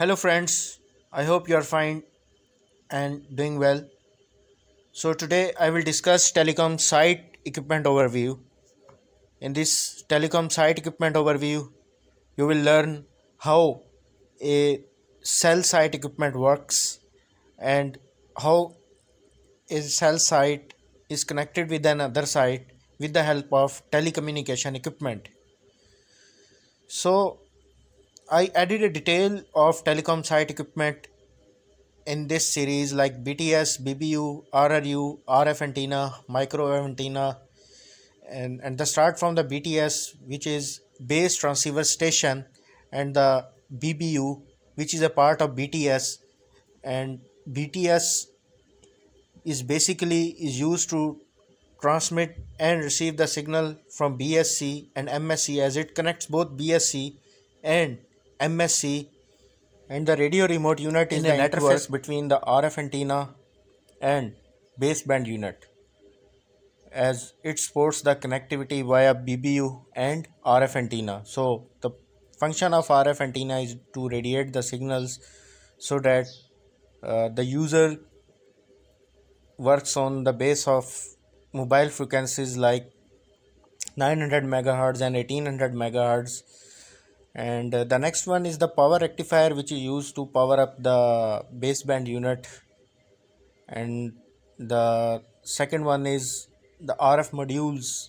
Hello, friends. I hope you are fine and doing well. So, today I will discuss telecom site equipment overview. In this telecom site equipment overview, you will learn how a cell site equipment works and how a cell site is connected with another site with the help of telecommunication equipment. So, I added a detail of telecom site equipment in this series like BTS, BBU, RRU, RF antenna, microwave antenna, and, and the start from the BTS, which is base transceiver station, and the BBU, which is a part of BTS, and BTS is basically is used to transmit and receive the signal from BSC and MSC as it connects both BSC and MSC and the radio remote unit is the interface between the RF antenna and baseband unit as it supports the connectivity via BBU and RF antenna. So the function of RF antenna is to radiate the signals so that uh, the user works on the base of mobile frequencies like 900 megahertz and 1800 megahertz and uh, the next one is the power rectifier which is used to power up the baseband unit. And the second one is the RF modules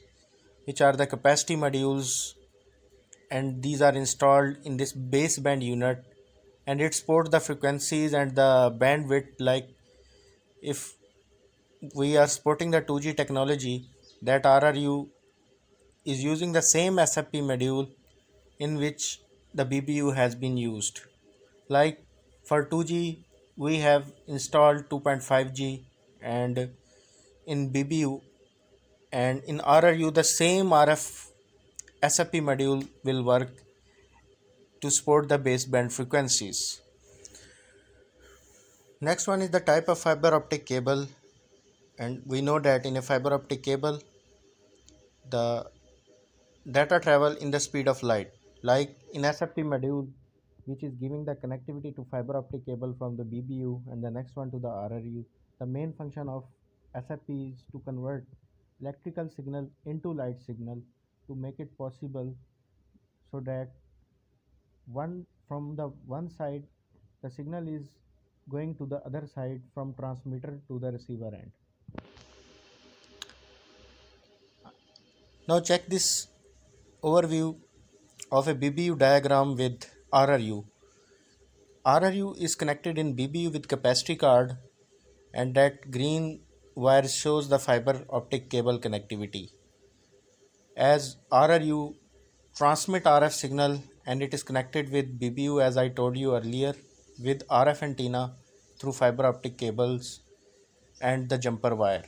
which are the capacity modules. And these are installed in this baseband unit. And it supports the frequencies and the bandwidth like if we are supporting the 2G technology that RRU is using the same SFP module in which the BBU has been used. Like for 2G, we have installed 2.5G and in BBU and in RRU the same RF SFP module will work to support the baseband frequencies. Next one is the type of fiber optic cable and we know that in a fiber optic cable the data travel in the speed of light like in SFP module which is giving the connectivity to fiber optic cable from the BBU and the next one to the RRU. The main function of SFP is to convert electrical signal into light signal to make it possible so that one from the one side the signal is going to the other side from transmitter to the receiver end. Now check this overview of a BBU diagram with RRU. RRU is connected in BBU with capacity card and that green wire shows the fiber optic cable connectivity. As RRU transmit RF signal and it is connected with BBU as I told you earlier with RF antenna through fiber optic cables and the jumper wire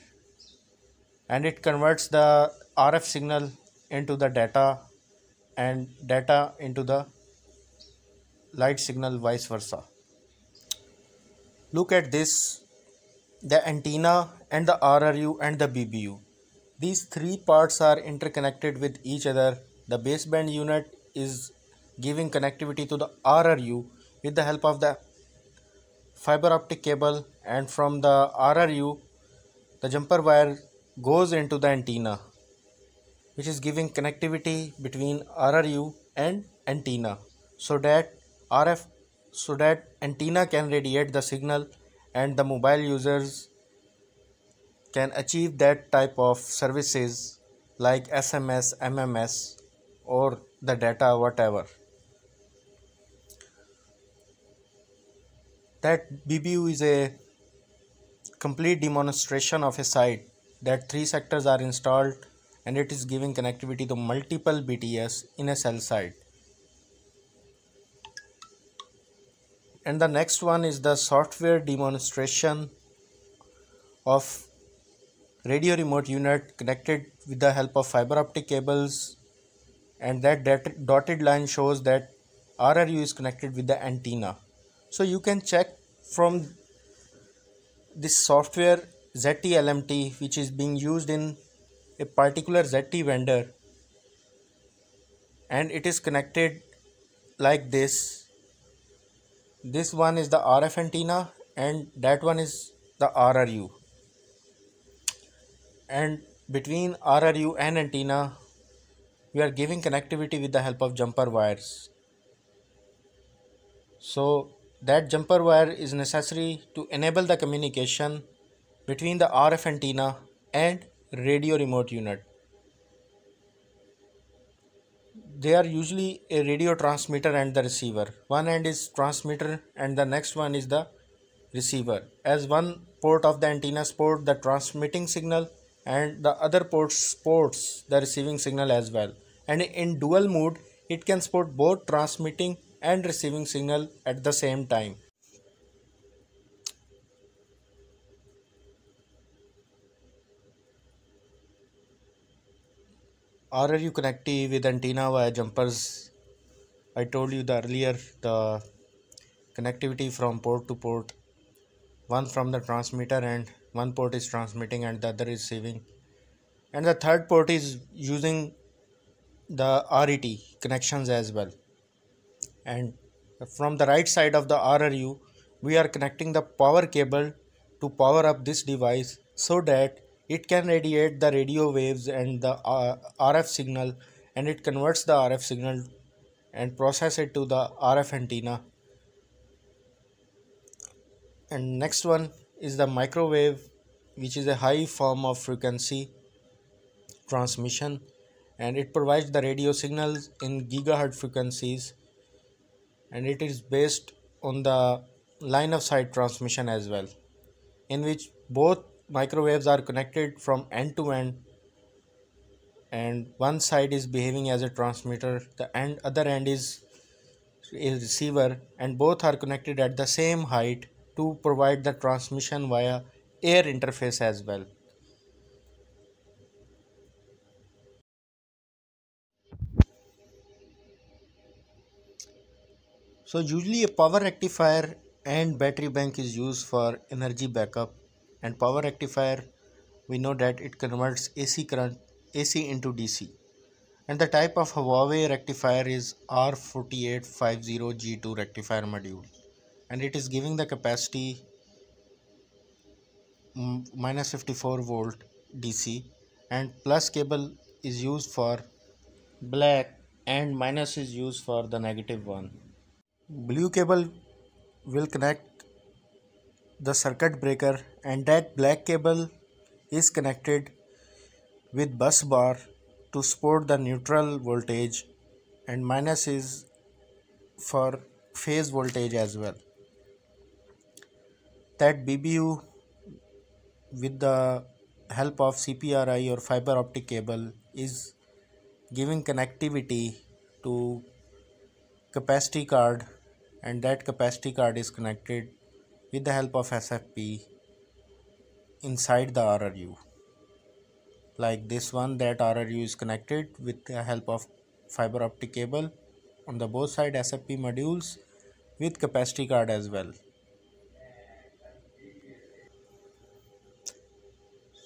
and it converts the RF signal into the data and data into the light signal vice versa. Look at this the antenna and the RRU and the BBU. These three parts are interconnected with each other. The baseband unit is giving connectivity to the RRU with the help of the fiber optic cable and from the RRU the jumper wire goes into the antenna which is giving connectivity between RRU and antenna so that RF so that antenna can radiate the signal and the mobile users can achieve that type of services like SMS, MMS or the data whatever. That BBU is a complete demonstration of a site that three sectors are installed and it is giving connectivity to multiple BTS in a cell site. And the next one is the software demonstration of radio remote unit connected with the help of fiber optic cables and that, dotted line shows that RRU is connected with the antenna. So you can check from this software ZTE LMT which is being used in a particular ZTE vendor and it is connected like this. This one is the RF antenna and that one is the RRU and between RRU and antenna we are giving connectivity with the help of jumper wires. So that jumper wire is necessary to enable the communication between the RF antenna and radio remote unit. They are usually a radio transmitter and the receiver. One end is transmitter and the next one is the receiver. As one port of the antenna supports the transmitting signal and the other port supports the receiving signal as well. And in dual mode it can support both transmitting and receiving signal at the same time RRU connectivity with antenna via jumpers. I told you the earlier the connectivity from port to port. One from the transmitter and one port is transmitting and the other is receiving. And the third port is using the RET connections as well. And from the right side of the RRU, we are connecting the power cable to power up this device so that it can radiate the radio waves and the uh, RF signal and it converts the RF signal and process it to the RF antenna. And next one is the microwave which is a high form of frequency transmission and it provides the radio signals in gigahertz frequencies and it is based on the line of sight transmission as well in which both microwaves are connected from end to end and one side is behaving as a transmitter the end other end is a receiver and both are connected at the same height to provide the transmission via air interface as well. So usually a power rectifier and battery bank is used for energy backup and power rectifier we know that it converts AC current AC into DC and the type of Huawei rectifier is R4850G2 rectifier module. And it is giving the capacity minus 54 volt DC and plus cable is used for black and minus is used for the negative one. Blue cable will connect the circuit breaker and that black cable is connected with bus bar to support the neutral voltage and minus is for phase voltage as well. That BBU with the help of CPRI or fiber optic cable is giving connectivity to capacity card and that capacity card is connected with the help of SFP inside the RRU like this one that RRU is connected with the help of fiber optic cable. On the both side SFP modules with capacity card as well.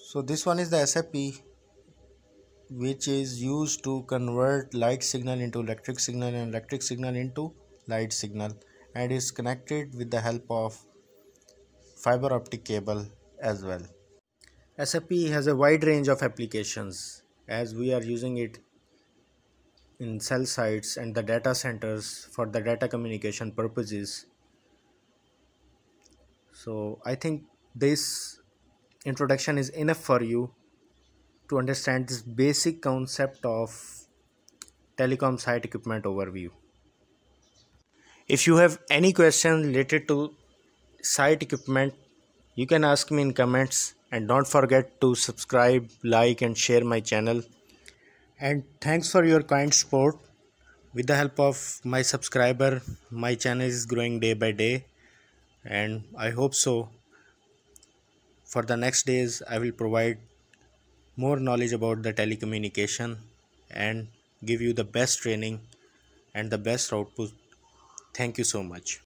So this one is the SFP which is used to convert light signal into electric signal and electric signal into light signal and is connected with the help of fiber optic cable as well. SFP has a wide range of applications as we are using it in cell sites and the data centers for the data communication purposes. So I think this introduction is enough for you to understand this basic concept of telecom site equipment overview. If you have any question related to site equipment you can ask me in comments. And don't forget to subscribe like and share my channel. And thanks for your kind support. With the help of my subscriber my channel is growing day by day. And i hope so. For the next days i will provide more knowledge about the telecommunication and give you the best training and the best output. Thank you so much